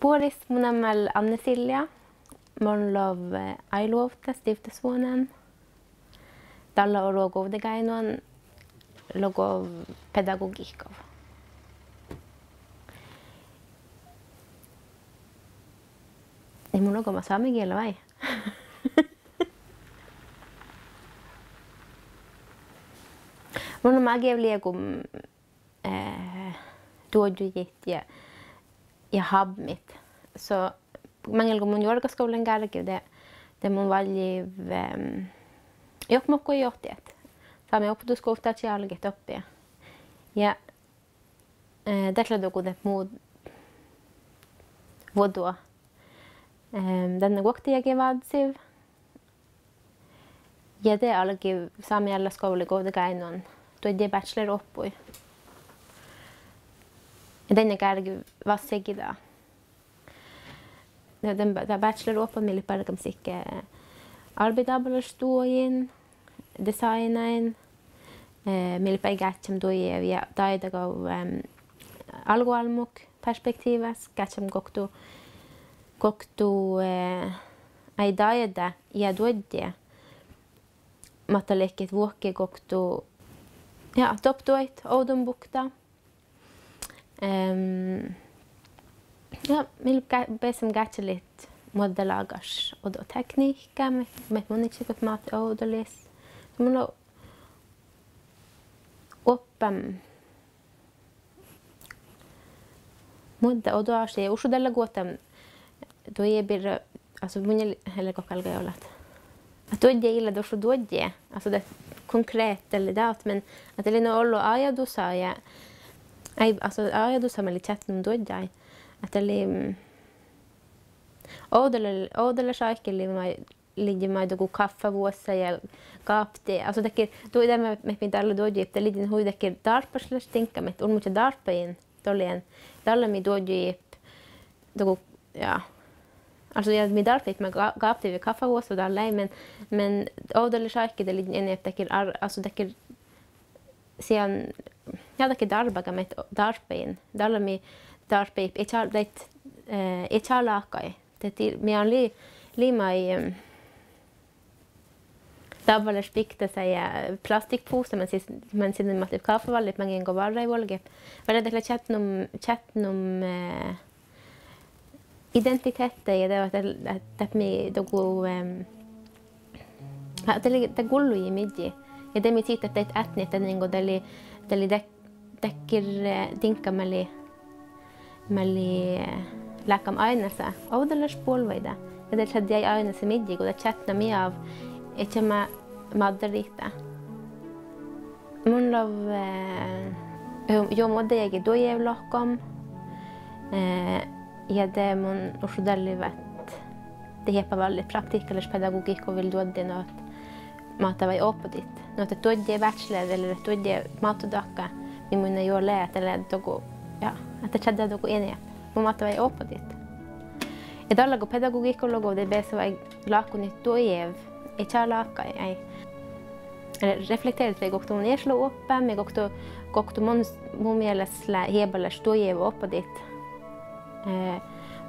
Boris mun Anne Silja, mun lov ailuovta eh, stiftusvuonen. Tällä on ruokovdegainuan logo Logov Ei Det logo mä saamen kielä vai? mun on magevliä kun äh, tuodujit ja ja habmit. Så mangel kun mun jorkaskoulun kärki, det, det mun valji um, ehm, jokmokko johtajat. Saamme opetuskohtaat ja eh, alget oppia. Ehm, ja äh, tällä kun det muut vodua. Ähm, tänne kohtiakin vaadisiv. Ja det Jag saamme alla skoulu kohta käinon. Tuo det bachelor oppui. Ja tänne kärki vassegi da. Den, den bachelor oppa mille parkam sikke arbeidabler stuoin, designain, mille päi kätsem tui ja taidaga um, algoalmuk perspektiivas, kätsem koktu koktu eh, ai daida ja duodje. Matta lekket vuokki koktu ja top tuit bukta. Ehm, ja, ja, millä pesem gatselit modellagas och då tekniikka, me mun ikke fikk mat oudolis. Mun on oppam det odoa se usudella guotam tuo ei bir alltså mun heller kokalga jolat. Att då det illa då så då det alltså det konkret eller det men att det är något aja ja ei alltså aja jag sa med lite chatten då det att det är Oudelle, oudelle saikeli mai lidi mai joku och ja kaapti. Alltså det då är det med min alla då det lidi hui det darpasle stinka med on mucha darpain tolien. Tällä mi då det då ja. Alltså jag mi darpit med kaapti vid kaffavuossa där lei men men oudelle saikeli lidi en että alltså det sen هذاك ضربة قامت ضربين ضربي ضربي إتشال دت إتشال أكاي تتي ميان لي لي ماي tavallaan viktigt att säga plastikpose, men siis, men siis ma teeb kahvavallit, ma käin ka varra ei valge. välja tegelikult chatnum, chatnum eh, äh, identiteetti ja teevad, et teeb nii nagu ähm,, ta oli, ta kullu ei meeldi ja teeme siit, et teed ätni, et ta nagu ta oli äh, dekkir eh, dinka meli meli eh, läkam ainessa oudalas puolueita. Ja det hade jag ainessa och det chatna mig av että mä maddarita. Mun lov eh, jo modde jag då jag lohkom. Eh, ja det mun livet. det hepa väldigt praktikallis pedagogik och vill duodde något måtte jeg være åpen dit. Når jeg døde bachelor eller døde matodaka, vi måtte gjøre det eller noe, ja, etter skjedde noe inni. Man måtte være åpen dit. I dag lager pedagogikk og lager det beste jeg lager nytt og gjev. Ikke har laget jeg. Eller reflekterer til gokto man gjersla åpe, med gokto gokto man mumjelesle hebele stågjev åpen dit. Eh,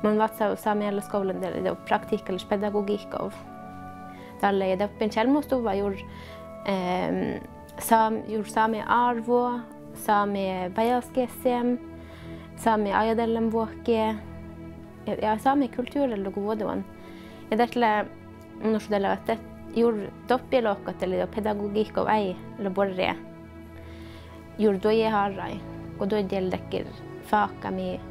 man vatsa samjela skolen der det praktikk eller pedagogikk av. det penselmostuva jur ehm sam jur same arvo, same bajaskesem, saami ajatellen vuokkia ja, ja saami kulttuurilla vuoduan. Ja tällä unohdella, että juuri toppielokkat eli pedagogiikko ei laborre. Juuri tuo ei harrai, kun tuo gälldekker faakami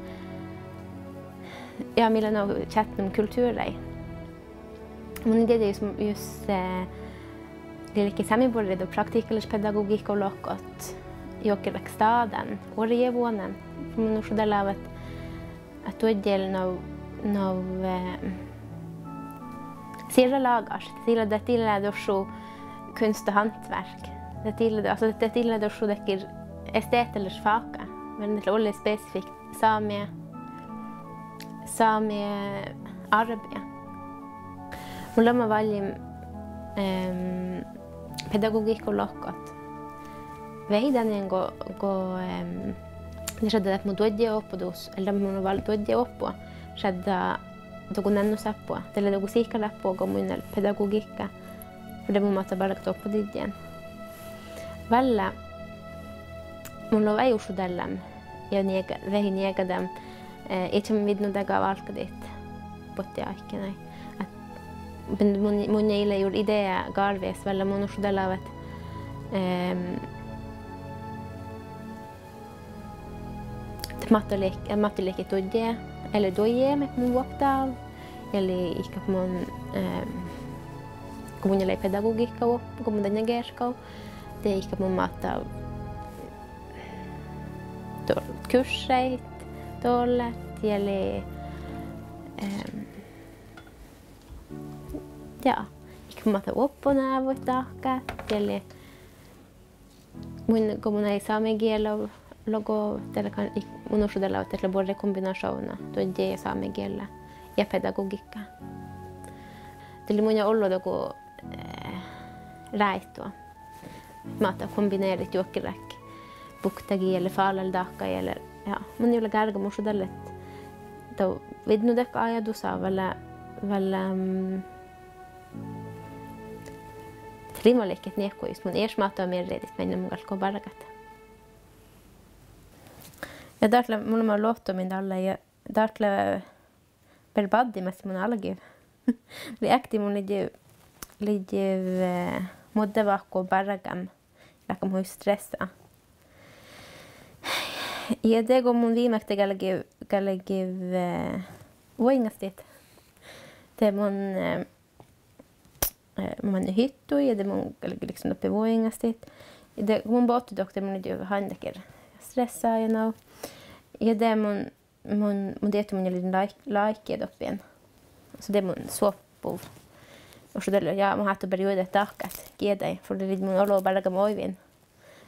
ja millä no chatten kulttuurei. Mun det är just, just eh, det är lika samiborre då praktikallis pedagogik och lokot jokirekstaden och revuonen minun sudellavat tuodjel no no sillä lagas sillä det tillä eh, dossu kunst och hantverk. Det tillä alltså det tillä dossu estet eller faka men det är specifikt. Sami sami mul on, ma valin ähm, pedagoogik och lockat. بعيدا عن جو, جو ähm, نشدت متودية أوبو دوس لما متودية أوبو شدة dogunannu sappua, tälle dogusiikka lappua kommunal pedagogiikka, for det må måtte bare opp på ditt igjen. Valla, mun lov eh, ei usu tälläm, ja niega, vähin niega dem, ei tjum vidnu taga valka ditt, potti aikkinai. Men mun, mun ei juuri idea garves, valla mun usudellavat, um, ehm, matuleke tudje, eller doje met mun waptav, eli ehkä mun kun mun jäi pedagogiikka kun mun tänne gerskau, te ehkä mun kursseit, tollet, eli ja, ehkä mä otan oppona voi tahka, eli mun kun mun ei saame kielellä logo kan, telekan unohdudella tällä borre kombinaationa tuoje saame kielellä ja pedagogiikka. Eli mun ollut joku äh, räittua. Mä otan kombineerit jokiräkki. Buktagi eller falal dakka eller ja, mun ei ole kärkä mun muistudelle. Tau vidnu dekka ajadusa valla välillä um, Trimalikket just mun ees maata merreedit mennä mun kalko barkat. Ja dartle mulla on lohtomin alla ja dartle per baddimas mun algiv. Li äkti mun lidiv lidiv eh, muddevakko barragam. Lakam hui stressa. Ja det går mun viimakti galgiv galgiv voingastit. Eh, det mun eh, mun hyttu ja det mun liksom uppe voingastit. Det mun botu doktor mun lidiv handeker. Stressa, you know. Ja det mun mun mun tietty mun olin laikkeet oppien. Så det mun suoppu. Och så det ja mun hade perioder takat kiedai för det mun olo bara moivin.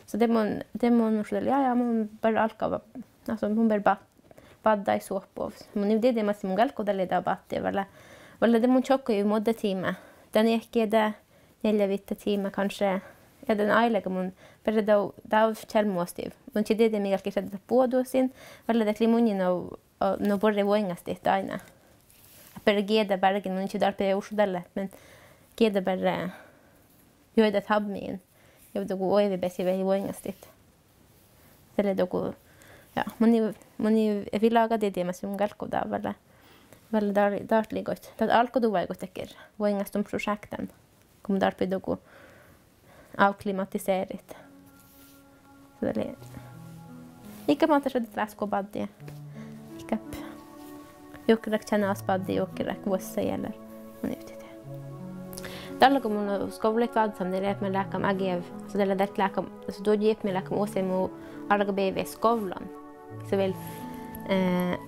Så det mun det mun så ja ja mun bara alka alltså mun bara badda i suoppu. Mun ni det mas mun galko dalle da batte valla. Valla det mun chokka ju modda timme. den er gikk i det lille teamet, kanskje er den ailegamun berredau dav chelmuostiv. Mun chidi de migal kisad puodu sin, valla dekli er munin no no borre voingas dit aina. Per geda bergen mun chidar pe usdalle, men geda berre joida tabmin. Jo dogu oivi besi vehi voingas dit. Selle dogu ja, muni muni evilaga de demasum galko da valla. Valla dar dar ligot. Tad alko du vaikut teker voingastum projekten. Kom dar pe dogu avklimatiserit. Så det är Ikä mä oon läsko baddi. Ikä jokkirak tjänä baddi jokkirak vuossa jäller. Mun Det Tällä kun mun on skoulit vadsam, niin että mä läkam agev. Så det är det läkam, så alltså då gick mig läkam åse mu arga skolan. Så väl eh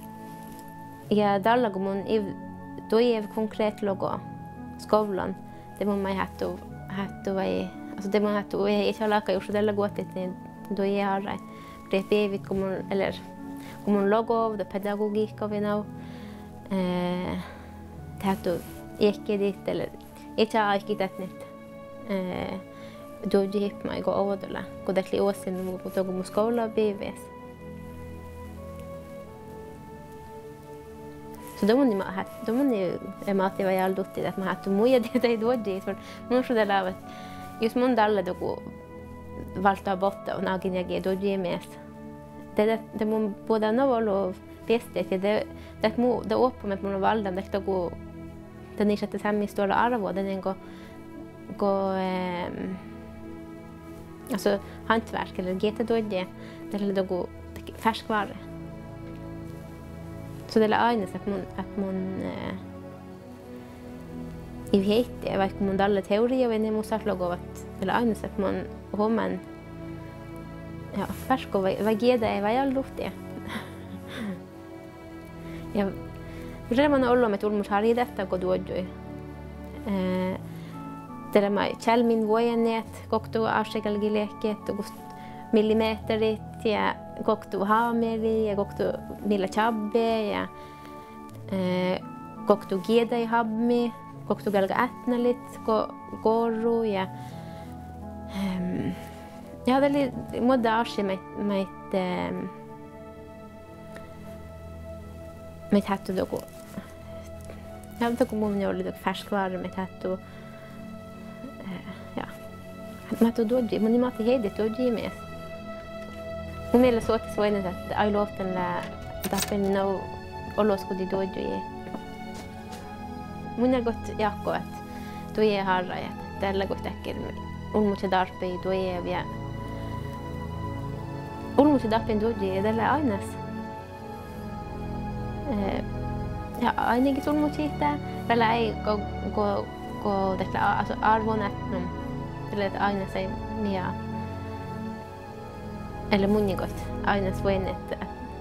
ja tällä kun mun iv då är konkret logo skolan. Det mun mä hattu hattu vai Alltså det man että ei se alkaa just tällä guotit niin då är harrai. Det pevit kun mun eller kun mun logo, det pedagogik av eh, en eh, av Eh tähtu ehkä dit eller ei aiki tätnit. Eh då jip mai go overdolla. Kun det kli åsin mu på togo muskola BVS. Mun ma mun är mati vai aldutti att man hattu muja det ei duodji för mun så där lavat jos mun tällä joku valtaa botta on agin ja do GMS. Det det mun både novolo piesteet ja det det mu det oppo med mun valda det joku det ni sätter samma stora arvo den en gå gå eh, alltså hantverk eller geta då det det är då färskvara. Så det är aina att mun att mun eh, i heitti, vaikka mun tällä teoria veni mun saslogovat, eller ainus, että mun homman ja, färsko vai gieda ei vai luftia. ja Reman ollut me tulmus harjidetta, kun tuodjui. Tällä mä chalmin voijanneet, koktu asekalgi lehkeet, kust millimeterit ja koktu haameri ja koktu millä chabbe ja koktu gieda i habmi koktu galga ätnalit, ko korru, ja um, ja deli modda arsi med, med, um, mit hattu joku ja joku mun oli joku färskvaror med hattu ja. Mä tu doji mun nimati heidi doji mes mun meillä suotti voinut että ai luoften la tappen no oloskudi doji mun got jakko että tuje harra että tällä kun tekee ulmutse darpe tuje vielä ulmutse dappen doji tällä ainas ja ainakin sulmut siitä. Tällä ei ko, ko, ko tällä arvon, että tällä aina se mia. Eller munikot, aina voinet,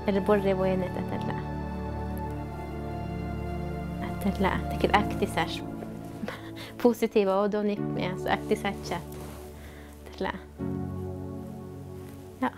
eller borre voinet, että tällä. Että tällä tekee aktisas positiva odonipmia, så alltså, aktisatcha. Tällä. Ja.